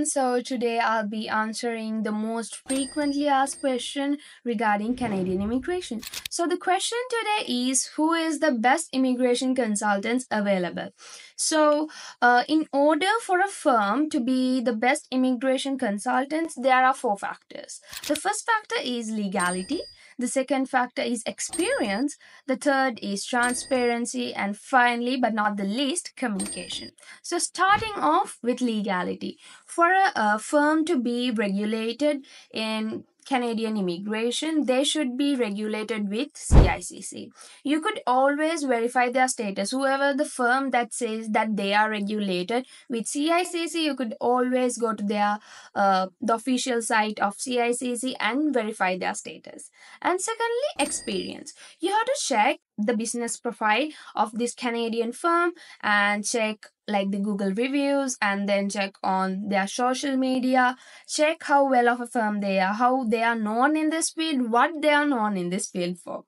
everyone. So today I'll be answering the most frequently asked question regarding Canadian immigration. So the question today is who is the best immigration consultants available? So uh, in order for a firm to be the best immigration consultants, there are four factors. The first factor is legality. The second factor is experience. The third is transparency. And finally, but not the least, communication. So, starting off with legality. For a, a firm to be regulated in Canadian immigration, they should be regulated with CICC. You could always verify their status. Whoever the firm that says that they are regulated with CICC, you could always go to their uh, the official site of CICC and verify their status. And secondly, experience. You have to check the business profile of this Canadian firm and check like the Google reviews and then check on their social media, check how well of a firm they are, how they are known in this field, what they are known in this field for.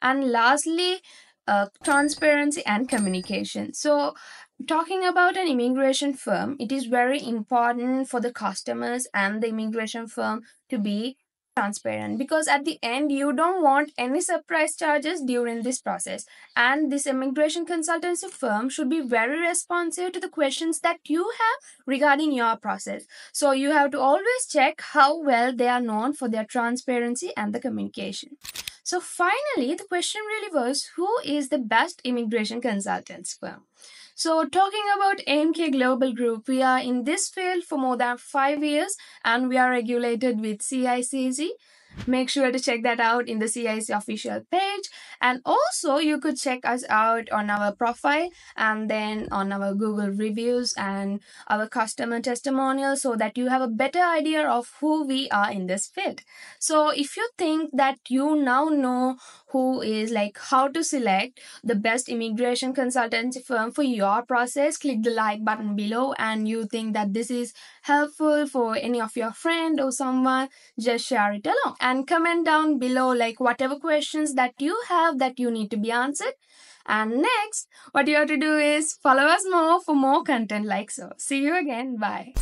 And lastly, uh, transparency and communication. So, talking about an immigration firm, it is very important for the customers and the immigration firm to be transparent because at the end you don't want any surprise charges during this process. And this immigration consultancy firm should be very responsive to the questions that you have regarding your process. So you have to always check how well they are known for their transparency and the communication so finally the question really was who is the best immigration consultants firm so, talking about AMK Global Group, we are in this field for more than five years and we are regulated with CICC. Make sure to check that out in the CIC official page. And also, you could check us out on our profile and then on our Google reviews and our customer testimonials so that you have a better idea of who we are in this field. So, if you think that you now know who is like how to select the best immigration consultancy firm for your process, click the like button below. And you think that this is helpful for any of your friend or someone, just share it along and comment down below like whatever questions that you have that you need to be answered. And next, what you have to do is follow us more for more content like so. See you again. Bye.